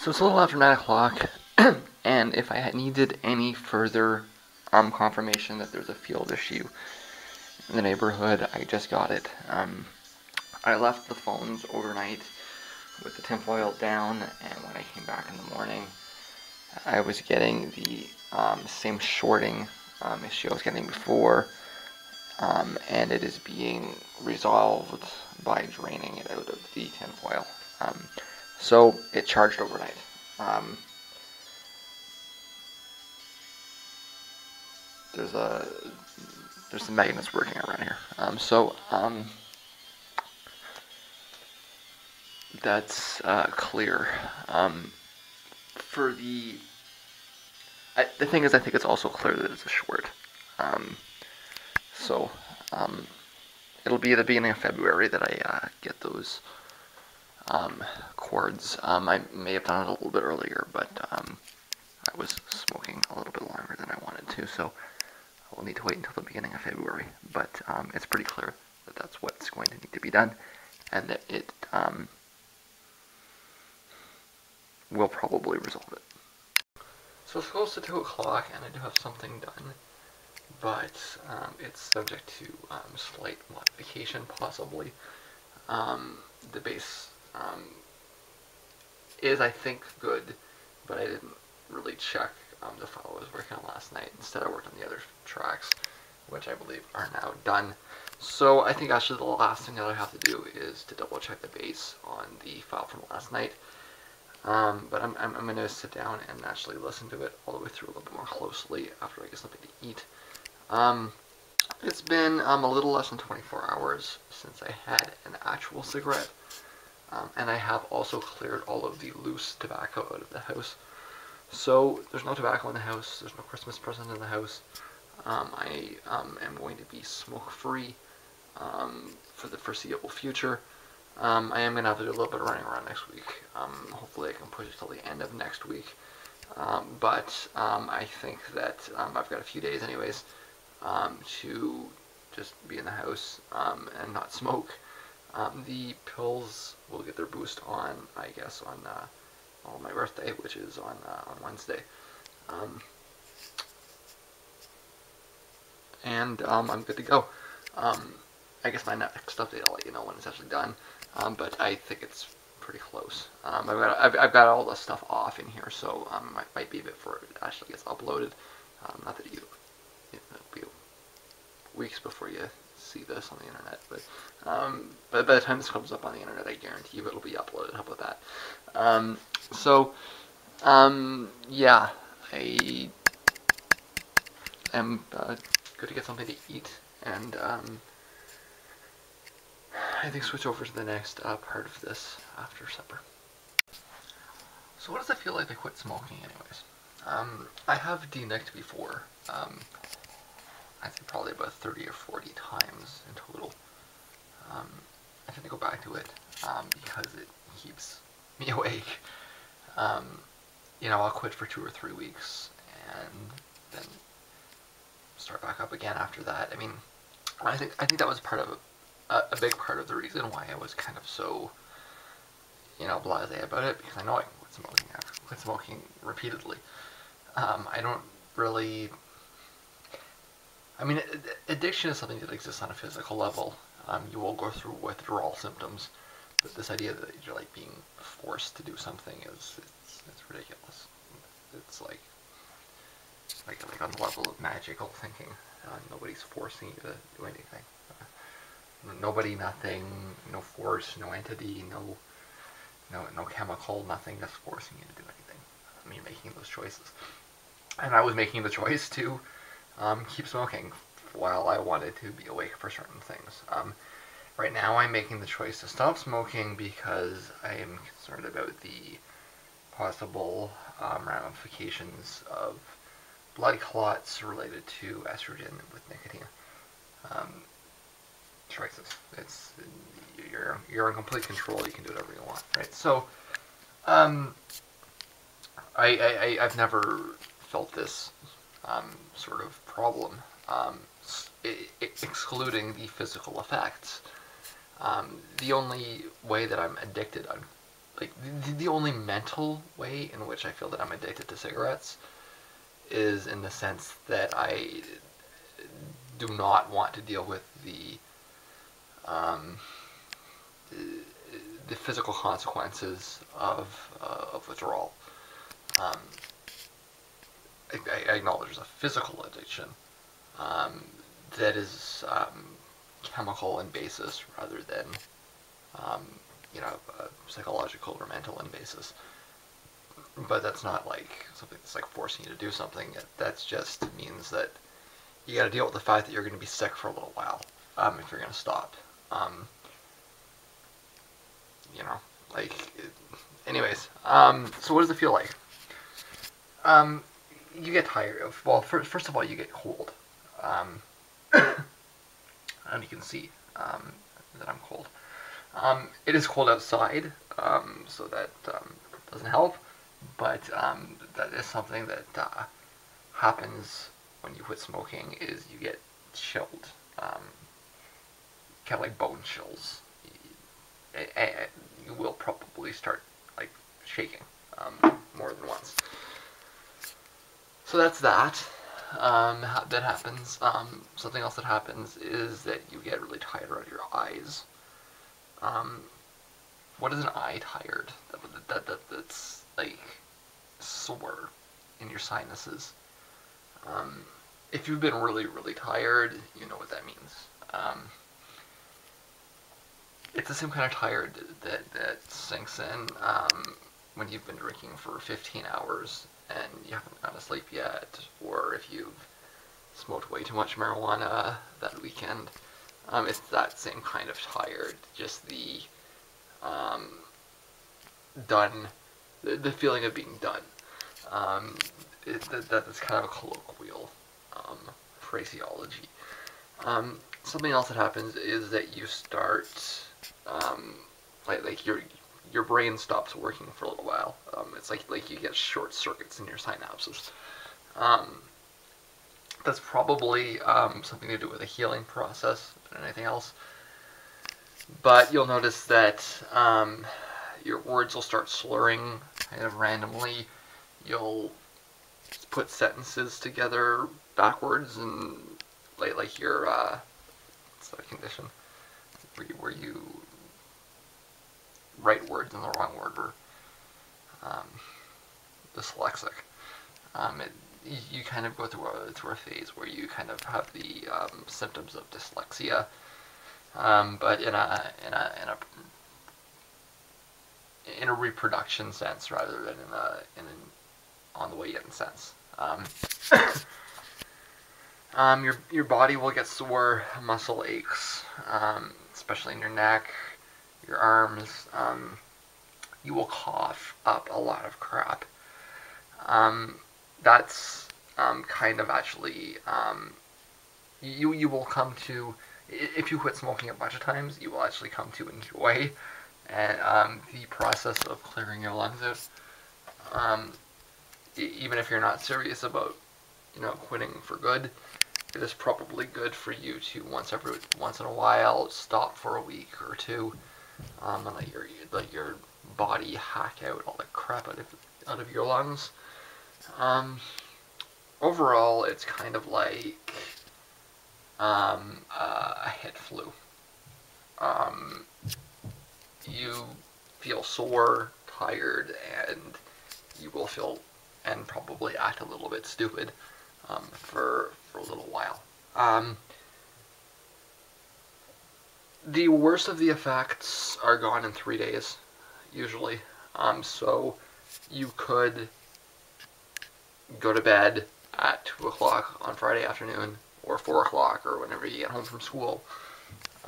So it's a little after 9 o'clock, and if I had needed any further um, confirmation that there's a field issue in the neighborhood, I just got it. Um, I left the phones overnight with the tinfoil down, and when I came back in the morning, I was getting the um, same shorting um, issue I was getting before, um, and it is being resolved by draining it out of the tinfoil. Um, so it charged overnight. Um, there's a there's some magnets working around here. Um, so um, that's uh, clear. Um, for the I, the thing is, I think it's also clear that it's a short. Um, so um, it'll be the beginning of February that I uh, get those um, cords. Um, I may have done it a little bit earlier, but um, I was smoking a little bit longer than I wanted to, so we'll need to wait until the beginning of February. But um, it's pretty clear that that's what's going to need to be done, and that it um, will probably resolve it. So it's close to 2 o'clock, and I do have something done, but um, it's subject to um, slight modification, possibly. Um, the base um, is, I think, good, but I didn't really check um, the file I was working on last night. Instead, I worked on the other tracks, which I believe are now done. So I think actually the last thing that I have to do is to double check the base on the file from last night. Um, but I'm, I'm, I'm going to sit down and actually listen to it all the way through a little bit more closely after I get something to eat. Um, it's been um, a little less than 24 hours since I had an actual cigarette. Um, and I have also cleared all of the loose tobacco out of the house. So there's no tobacco in the house, there's no Christmas present in the house. Um, I um, am going to be smoke free um, for the foreseeable future. Um, I am going to have to do a little bit of running around next week. Um, hopefully I can push it till the end of next week. But I think that I've got a few days anyways to just be in the house and not smoke. The pills will get their boost on, I guess, on, uh, on my birthday, which is on, uh, on Wednesday. and I'm good to go. I guess my next update, I'll let you know when it's actually done. Um, but I think it's pretty close. Um, I've got I've, I've, got all the stuff off in here, so um, might, might be a bit before it actually gets uploaded. Um, not that you, it'll be weeks before you see this on the internet, but um, by the time this comes up on the internet, I guarantee you it'll be uploaded. How about that? Um, so um, yeah, I am uh, good to get something to eat and. Um, I think switch over to the next uh, part of this after supper. So what does it feel like to quit smoking anyways? Um, I have denicked before. Um, I think probably about 30 or 40 times in total. Um, I tend to go back to it um, because it keeps me awake. Um, you know, I'll quit for two or three weeks and then start back up again after that. I mean, I think I think that was part of a, a big part of the reason why I was kind of so, you know, blasé about it because I know I quit smoking. I've quit smoking repeatedly. Um, I don't really. I mean, addiction is something that exists on a physical level. Um, you will go through withdrawal symptoms, but this idea that you're like being forced to do something is it's, it's ridiculous. It's like like like on the level of magical thinking. Uh, nobody's forcing you to do anything nobody, nothing, no force, no entity, no, no, no chemical, nothing that's forcing you to do anything. I mean, making those choices. And I was making the choice to um, keep smoking while I wanted to be awake for certain things. Um, right now, I'm making the choice to stop smoking because I am concerned about the possible um, ramifications of blood clots related to estrogen with nicotine. Um, choices. It's you're you're in complete control. You can do whatever you want, right? So, um, I, I I've never felt this um, sort of problem, um, excluding the physical effects. Um, the only way that I'm addicted, I'm, like the, the only mental way in which I feel that I'm addicted to cigarettes is in the sense that I do not want to deal with the um, the physical consequences of uh, of withdrawal. Um, I, I, acknowledge there's a physical addiction um, that is um, chemical in basis rather than um, you know psychological or mental in basis. But that's not like something that's like forcing you to do something. That just means that you got to deal with the fact that you're going to be sick for a little while um, if you're going to stop. Um, you know, like, anyways. Um, so what does it feel like? Um, you get tired of. Well, first, first of all, you get cold. Um, and you can see um, that I'm cold. Um, it is cold outside, um, so that um, doesn't help. But um, that is something that uh, happens when you quit smoking. Is you get chilled, kind of like bone chills. You will probably start like shaking more than once. So that's that. Um, that happens. Um, something else that happens is that you get really tired around your eyes. Um, what is an eye tired? That, that, that, that's like sore in your sinuses. Um, if you've been really, really tired, you know what that means. Um, it's the same kind of tired that, that sinks in um, when you've been drinking for 15 hours and you haven't gone to sleep yet, or if you've smoked way too much marijuana that weekend. Um, it's that same kind of tired, just the um, done, the, the, feeling of being done. Um, it, that, that's kind of a colloquial um, phraseology. Um, something else that happens is that you start, um, like, like your your brain stops working for a little while. Um, it's like like you get short circuits in your synapses. Um, that's probably um, something to do with a healing process than anything else. But you'll notice that um, your words will start slurring kind of randomly. You'll put sentences together backwards and like like your uh, what's that condition where you, where you write words in the wrong order. Um, dyslexic. Um, it, you kind of go through a, through a phase where you kind of have the um, symptoms of dyslexia, um, but in a in a in a in a reproduction sense rather than in a in an on the way in sense. Um, um, your your body will get sore, muscle aches, especially in your neck, your arms. Um, you will cough up a lot of crap. Um, that's um, kind of actually um, you you will come to if you quit smoking a bunch of times, you will actually come to enjoy and um, the process of clearing your lungs out. Um, even if you're not serious about you know quitting for good, it is probably good for you to once every once in a while stop for a week or two um, and let your let your body hack out all the crap out of out of your lungs. Um, overall, it's kind of like um, a head flu. Um, you feel sore, tired, and you will feel and probably act a little bit stupid um, for for a little while. Um, the worst of the effects are gone in three days, usually. Um, so you could go to bed at 2 o'clock on Friday afternoon, or 4 o'clock, or whenever you get home from school,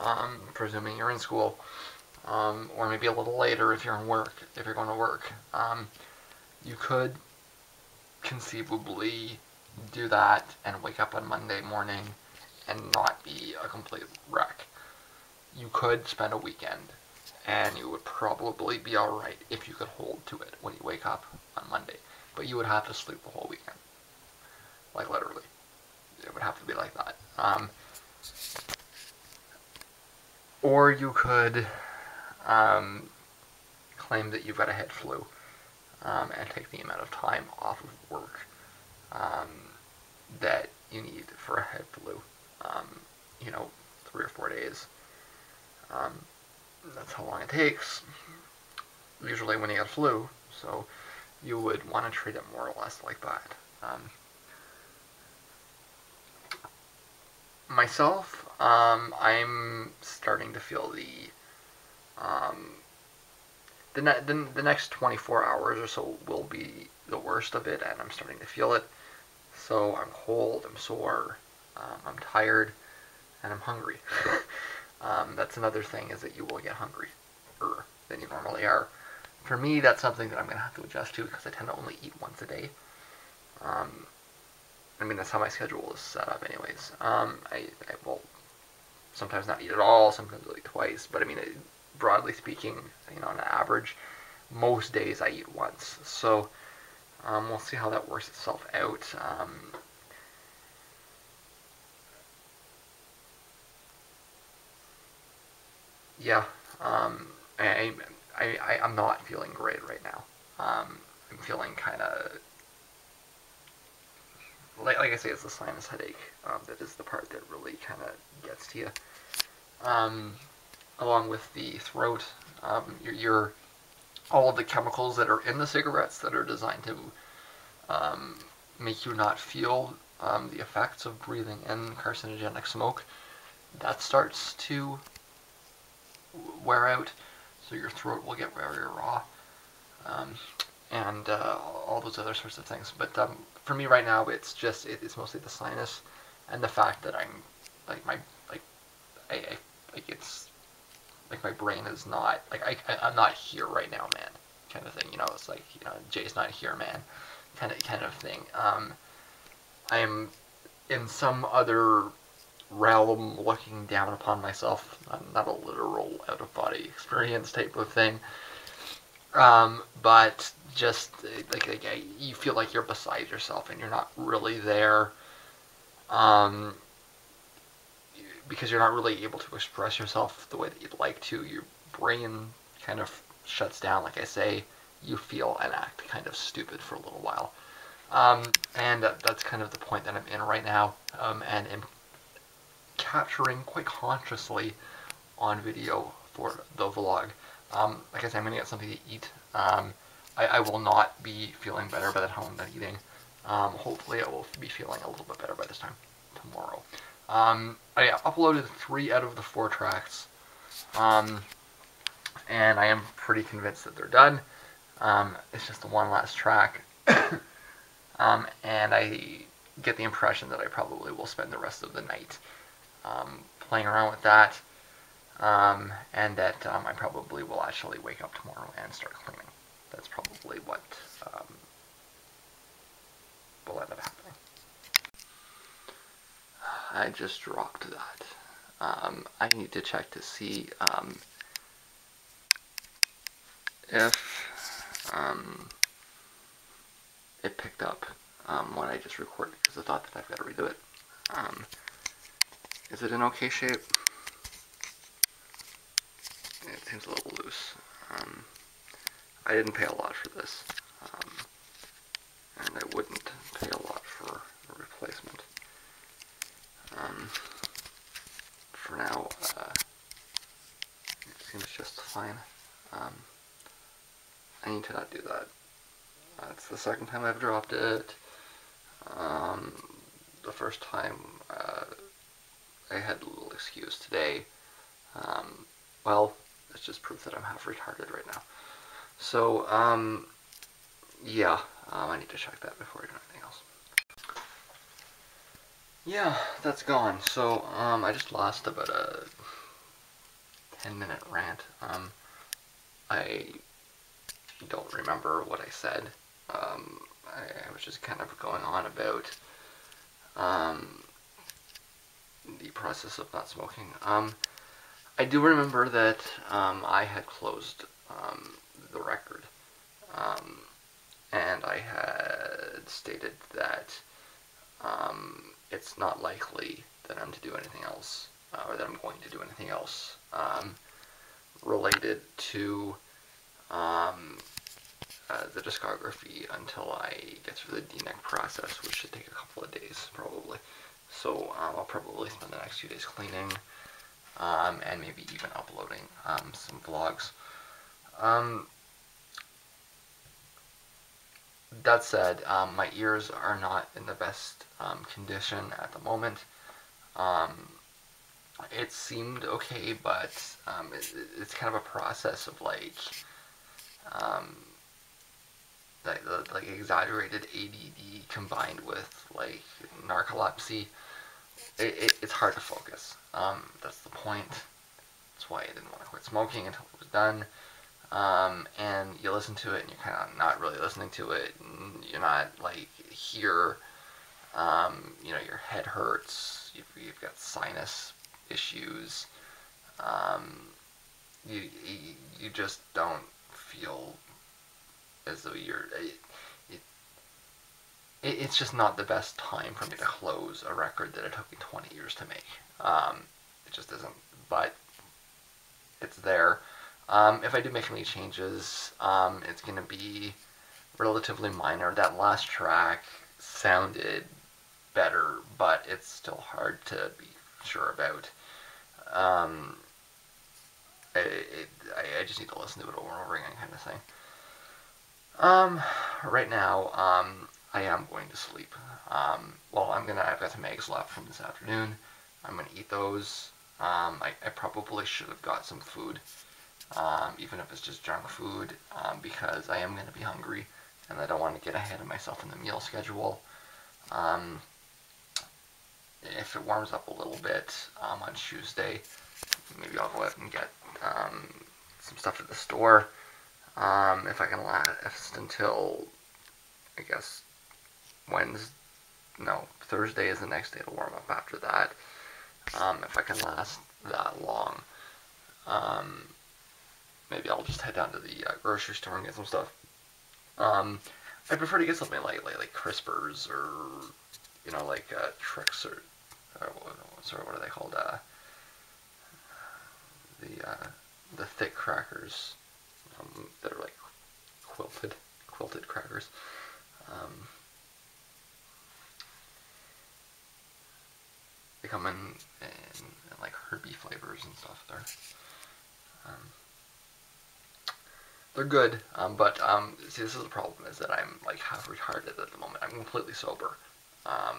um, presuming you're in school, um, or maybe a little later if you're in work, if you're going to work. Um, you could conceivably do that and wake up on Monday morning and not be a complete wreck you could spend a weekend and you would probably be alright if you could hold to it when you wake up on Monday. But you would have to sleep the whole weekend. Like literally. It would have to be like that. Um, or you could um, claim that you've got a head flu um, and take the amount of time off of work um, that you need for a head flu. Um, you know, three or four days. Um, that's how long it takes. Usually when you get flu, so you would want to treat it more or less like that. Um, myself, um, I'm starting to feel the um, the, ne- the, the next 24 hours or so will be the worst of it, and I'm starting to feel it. So I'm cold, I'm sore, um, I'm tired, and I'm hungry. um, that's another thing is that you will get hungrier than you normally are. For me, that's something that I'm going to have to adjust to because I tend to only eat once a day. Um, I mean, that's how my schedule is set up, anyways. Um, I, I will sometimes not eat at all, sometimes eat twice, but I mean, it, broadly speaking, you know, on average, most days I eat once. So um, we'll see how that works itself out. Um, yeah, um, I, I, I, I'm not feeling great right now. Um, I'm feeling kind of like, like I say, it's the sinus headache um, that is the part that really kind of gets to you. Um, along with the throat, um, your, all of the chemicals that are in the cigarettes that are designed to um, make you not feel um, the effects of breathing in carcinogenic smoke, that starts to wear out, so your throat will get very raw, um, and uh, all those other sorts of things. But um, for me right now, it's just it, it's mostly the sinus and the fact that I'm like my like I, I like it's like my brain is not like I, I I'm not here right now, man. Kind of thing, you know. It's like you know Jay's not here, man. Kind of kind of thing. Um, I'm in some other realm looking down upon myself. Not a literal out of body experience type of thing. Um, but just like, like you feel like you're beside yourself and you're not really there. Um, because you're not really able to express yourself the way that you'd like to. Your brain kind of shuts down, like I say. You feel and act kind of stupid for a little while. Um, and that's kind of the point that I'm in right now. Um, and am capturing quite consciously on video for the vlog. Um, like I said, I'm going to get something to eat. Um, I, I, will not be feeling better by the time I'm done eating. Um, hopefully I will be feeling a little bit better by this time tomorrow. Um, I uploaded three out of the four tracks, um, and I am pretty convinced that they're done. Um, it's just the one last track, and I get the impression that I probably will spend the rest of the night playing around with that, um, and that I probably will actually wake up tomorrow and start cleaning. That's probably what will end up happening. I just dropped that. Um, I need to check to see um, if um, it picked up um, what I just recorded because I thought that I've got to redo it. Um, is it in okay shape? It seems a little loose. Um, I didn't pay a lot for this, and I wouldn't pay a lot for a replacement. Um, for now, uh, it seems just fine. Um, I need to not do that. It's the second time I've dropped it. Um, the first time uh, I had a little excuse today. Um, well, it's just proof that I'm half retarded right now. So, um, yeah, um, I need to check that before I do anything else. Yeah, that's gone. So, um, I just lost about a 10 minute rant. Um, I don't remember what I said. Um, I, I, was just kind of going on about, um, the process of not smoking. Um, I do remember that, um, I had closed, um, the record. Um, and I had stated that, um, it's not likely that I'm to do anything else, uh, or that I'm going to do anything else um, related to uh, the discography until I get through the DNEC process, which should take a couple of days probably. So um, I'll probably spend the next few days cleaning um, and maybe even uploading um, some vlogs. Um, that said, um, my ears are not in the best um, condition at the moment. it seemed okay, but it, it's kind of a process of like like, like exaggerated ADD combined with like narcolepsy, it, it, it's hard to focus. Um, that's the point. That's why I didn't want to quit smoking until it was done. Um, and you listen to it and you're kind of not really listening to it. You're not like here. Um, you know, your head hurts. You've, you've got sinus issues. Um, you, you you just don't feel as though you're. It, it's just not the best time for me to close a record that it took me 20 years to make. Um, it just isn't. But it's there. Um, if I do make any changes, um, it's going to be relatively minor. That last track sounded better, but it's still hard to be sure about. Um, it, it, I, I, just need to listen to it over and over again, kind of thing. Um, right now, um, I am going to sleep. Um, well, I'm gonna, I've got some eggs left from this afternoon. I'm gonna eat those. Um, I, I probably should have got some food, um, even if it's just junk food, um, because I am gonna be hungry, and I don't want to get ahead of myself in the meal schedule. Um, if it warms up a little bit um, on Tuesday, maybe I'll go out and get some stuff at the store. If I can last until, I guess, Wednesday, no, Thursday is the next day to warm up after that. Um, if I can last that long, um, maybe I'll just head down to the uh, grocery store and get some stuff. Um, I prefer to get something like, like, like crispers or, you know, like uh, Trix or, or sorry, what are they called? Uh, the uh, the thick crackers um, that are like quilted quilted crackers. Um, they come in, in, in, like herby and stuff. They're um, they're good, um, but um, see, this is the problem: is that I'm like half retarded at the moment. I'm completely sober, um,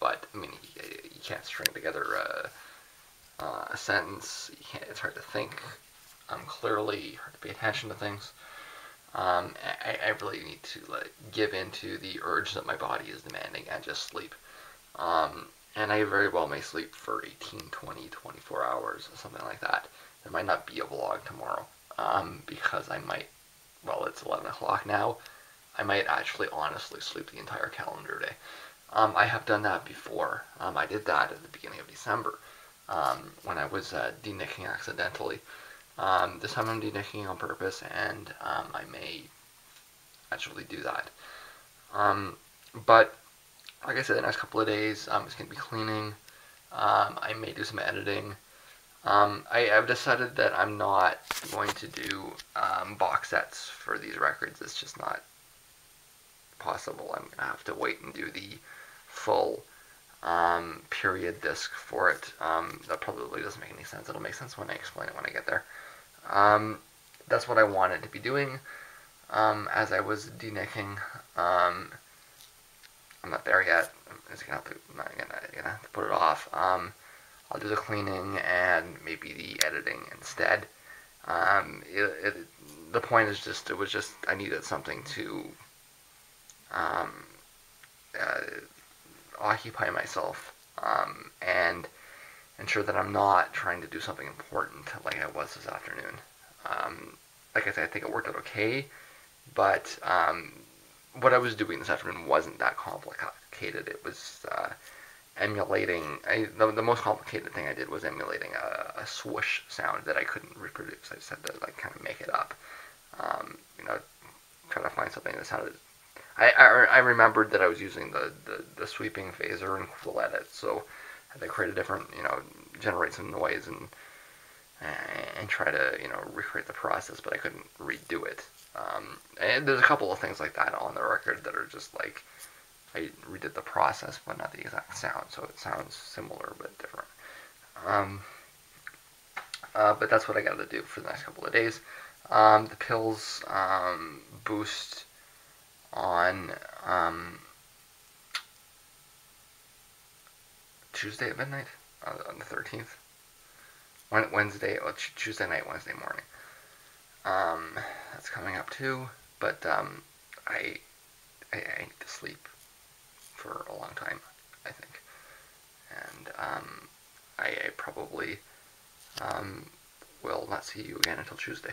but I mean, you, you can't string together a, uh, a sentence. it's hard to think um, clearly hard to pay attention to things. Um, I, I, really need to like give in to the urge that my body is demanding and just sleep. Um, and I very well may sleep for 18, 20, 24 hours or something like that. There might not be a vlog tomorrow um, because I might, well, it's 11 o'clock now. I might actually honestly sleep the entire calendar day. Um, I have done that before. Um, I did that at the beginning of December um, when I was uh, denicking accidentally. Um, this time I'm denicking on purpose, and um, I may actually do that. But, like I said, the next couple of days, um, it's going to be cleaning. Um, I may do some editing. Um, I, have decided that I'm not going to do box sets for these records. It's just not possible. I'm going to have to wait and do the full period disc for it. that probably doesn't make any sense. It'll make sense when I explain it when I get there. Um, that's what I wanted to be doing um, as I was denicking. Um, I'm not there yet. I'm just gonna to, I'm gonna, gonna have to put it off. Um, I'll do the cleaning and maybe the editing instead. Um, it, it, the point is just, it was just, I needed something to um, uh, occupy myself um, and ensure that I'm not trying to do something important like I was this afternoon. Um, like I said, I think it worked out okay, but um, what I was doing this afternoon wasn't that complicated. It was uh, emulating, I, the, the, most complicated thing I did was emulating a, a, swoosh sound that I couldn't reproduce. I just had to like kind of make it up. Um, you know, try to find something that sounded I, I, I, remembered that I was using the, the, the sweeping phaser in Cool Edit, so I had to create a different, you know, generate some noise and and try to you know recreate the process, but I couldn't redo it. Um, and there's a couple of things like that on the record that are just like I redid the process, but not the exact sound, so it sounds similar but different. Um, uh, but that's what I got to do for the next couple of days. Um, the pills um, boost on um, Tuesday at midnight uh, on the 13th. Wednesday, well, Tuesday night, Wednesday morning. Um, that's coming up too. But um, I, I, I need to sleep for a long time, I think, and um, I, I, probably um, will not see you again until Tuesday.